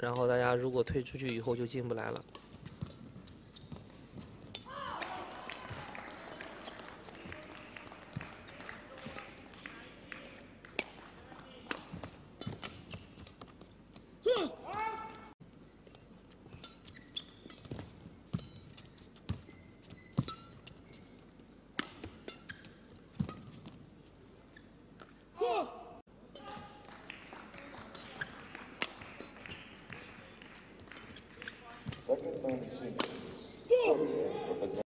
然后大家如果退出去以后就进不来了。Second and singles. Go!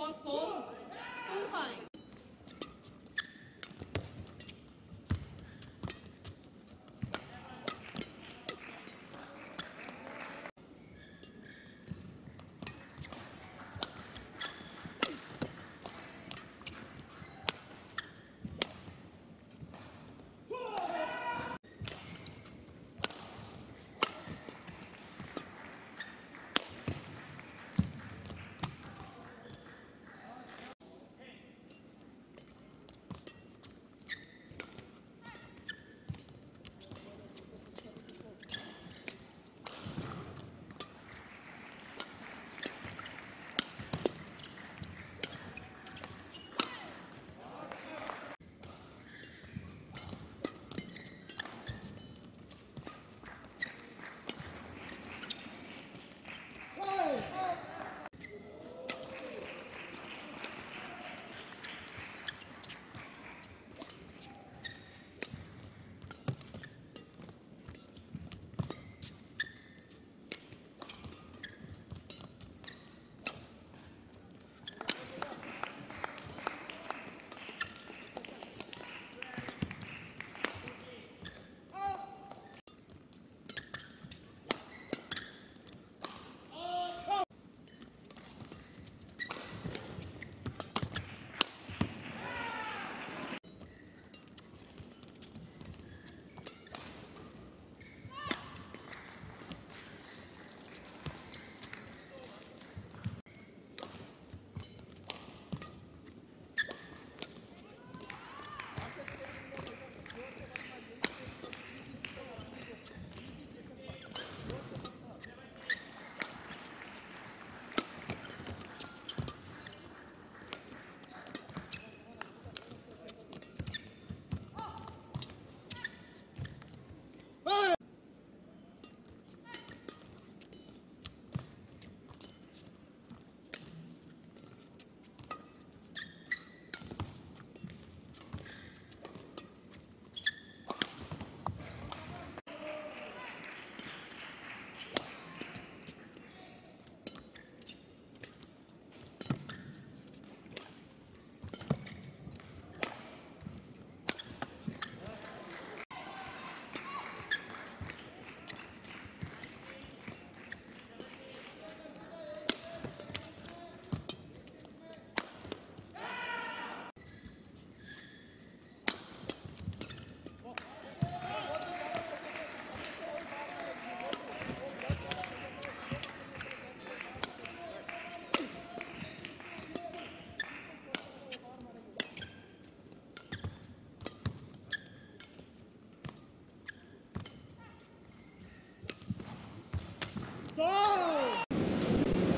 for todo o.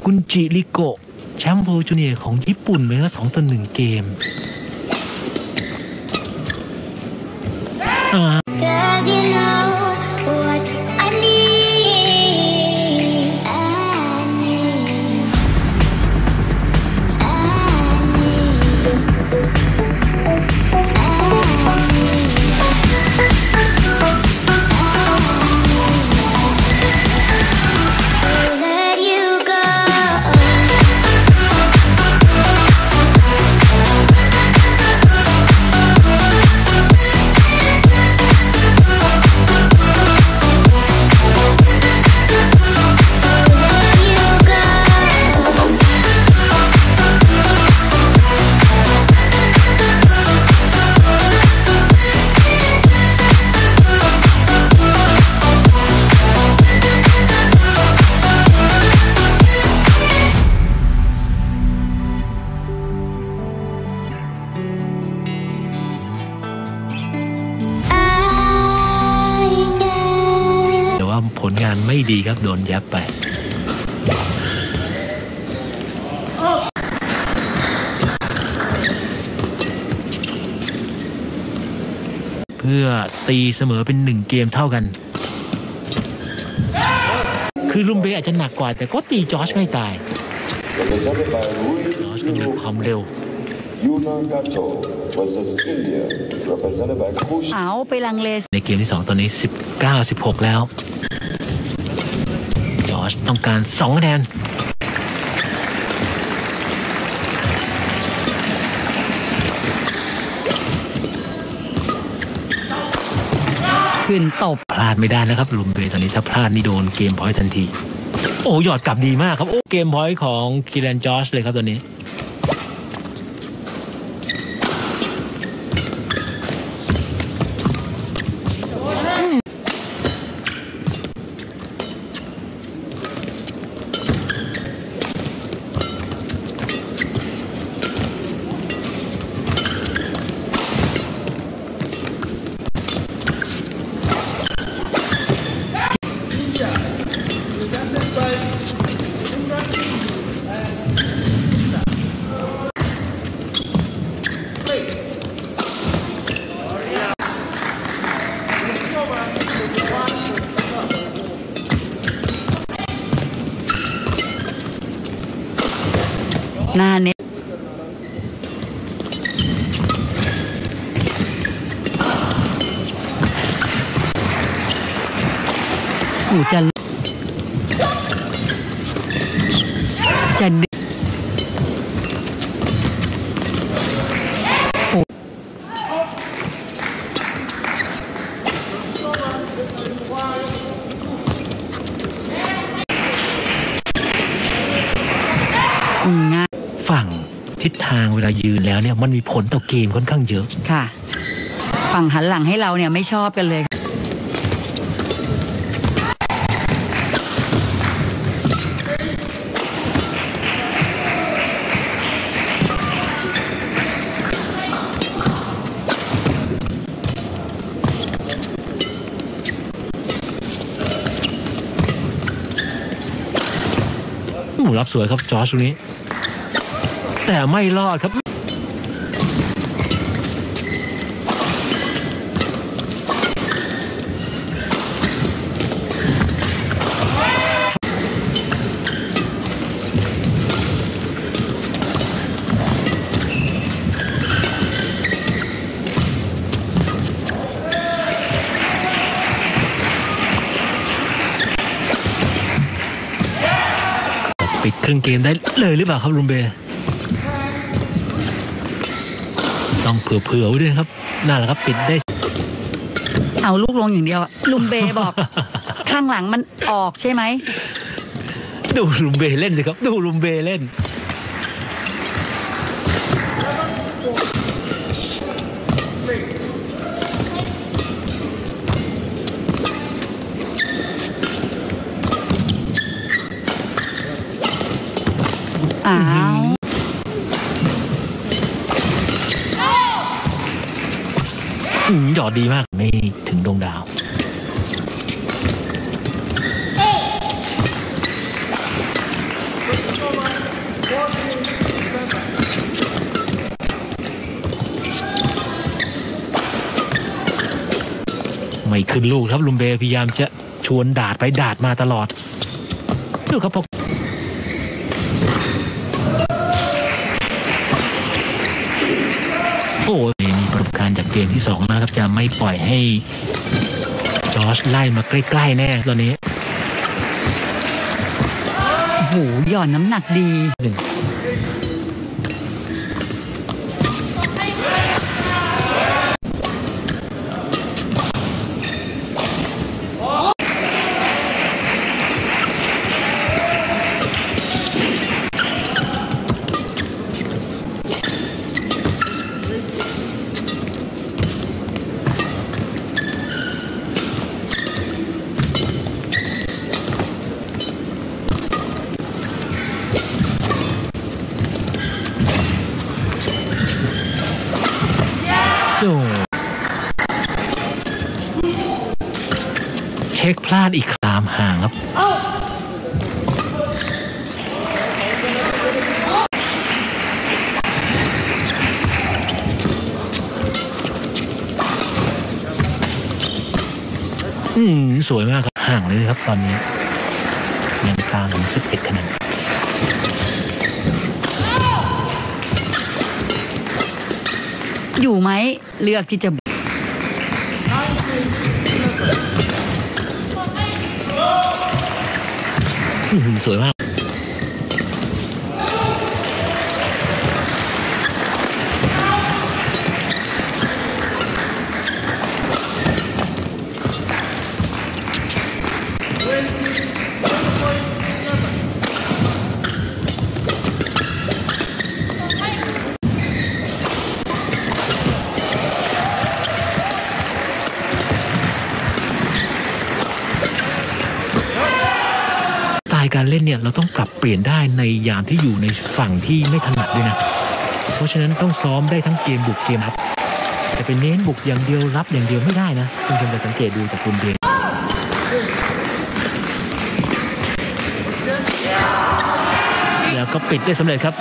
กุนจิริโกะแชมป์โลจูเนียของญี่ปุ่นไปแล้วสองต่อหนึ่งเกม ผลงานไม่ดีครับโดนยับไป เพื่อตีเสมอเป็นหนึ่งเกมเท่ากัน คือลุมเบอาจจะหนักกว่า แต่ก็ตีจอร์จไม่ตาย Represented by Rui จอร์จก็มีความเร็ว Yuna Gato versus India, represented by Kush เอาไปลังเลในเกมที่ 2 ตอนนี้ 19 16 แล้วจอร์จ ต้องการ2คะแนนขึ้นตบพลาดไม่ได้นะครับลุมเบตอนนี้ถ้าพลาดนี่โดนเกมพอยทันที โอ้หยอดกลับดีมากครับ โอ้เกมพอยของกิเลนจอชเลยครับตอนนี้ เนี่ยมันมีผลต่อเกมค่อนข้างเยอะค่ะฝั่งหันหลังให้เราเนี่ยไม่ชอบกันเลยหมูรับสวยครับจอร์จตรงนี้ แต่ไม่รอดครับ รึ่งเกมได้เลยหรือเปล่าครับลุมเบต้องเผื่อๆไว้ด้วยครับนั่นแหละครับปิดได้ เอาลูกลงอย่างเดียวอะลุมเบบอก ข้างหลังมันออกใช่ไหม ดูลุมเบเล่นสิครับ ดูลุมเบเล่น อ้าวอืมหยอดดีมากไม่ถึงดวงดาว ไม่ขึ้นลูกครับลุมเบพยายามจะชวนดาดไปดาดมาตลอด ดูครับพอ เกมที่สองนะครับจะไม่ปล่อยให้จอร์จไล่มาใกล้ๆแน่ตอนนี้โอ้โหหย่อนน้ำหนักดีหนึ่งาดอีกสามห่างครับอืมสวยมากครับห่างเลยครับตอนนี้ยังตามถึง11คะแนนอยู่ไหมเลือกที่จะ อื้อหือ เราต้องปรับเปลี่ยนได้ในยามที่อยู่ในฝั่งที่ไม่ถนัดด้วยนะ เพราะฉะนั้นต้องซ้อมได้ทั้งเกมบุกเกมรับแต่เป็นเน้นบุกอย่างเดียวรับอย่างเดียวไม่ได้นะคุณผู้ชมจะสังเกตดูจากคุณเบนแล้วก็ปิดได้สำเร็จครับ